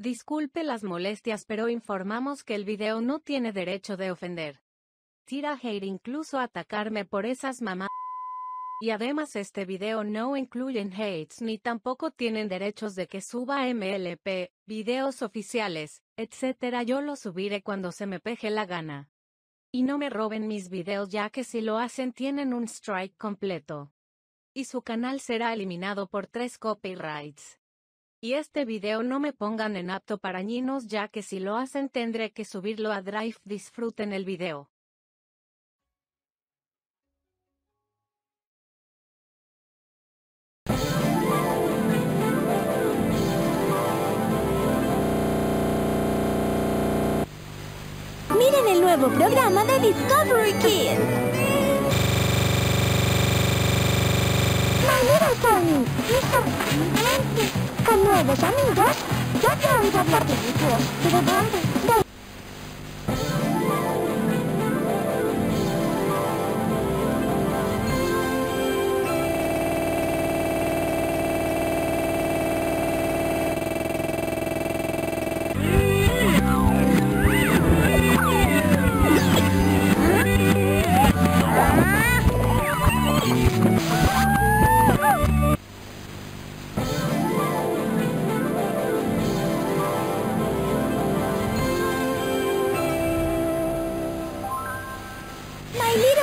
Disculpe las molestias pero informamos que el video no tiene derecho de ofender. Tira hate incluso atacarme por esas mamás. Y además este video no incluyen hates ni tampoco tienen derechos de que suba MLP, videos oficiales, etc. Yo lo subiré cuando se me peje la gana. Y no me roben mis videos ya que si lo hacen tienen un strike completo. Y su canal será eliminado por tres copyrights. Y este video no me pongan en apto para niños ya que si lo hacen tendré que subirlo a Drive. Disfruten el video. Miren el nuevo programa de Discovery Kids. Little Pony, Con nuevos amigos, ya te he oído hablar de ellos,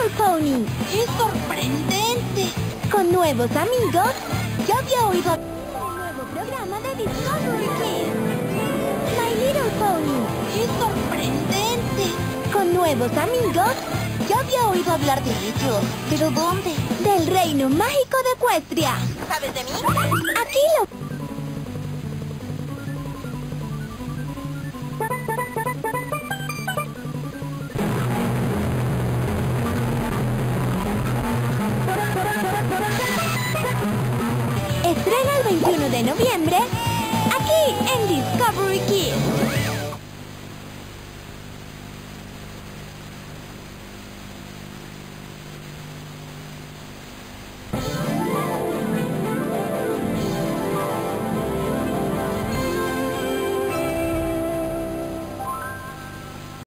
Little Pony. ¡Es sorprendente! Con nuevos amigos, ya había oído el nuevo programa de Discovery Kids. My Little Pony. ¡Es sorprendente! Con nuevos amigos, ya había oído hablar de ellos. ¿Pero dónde? Del reino mágico de Ecuestria. ¿Sabes de mí? Aquí lo... 21 de noviembre aquí en Discovery Kids.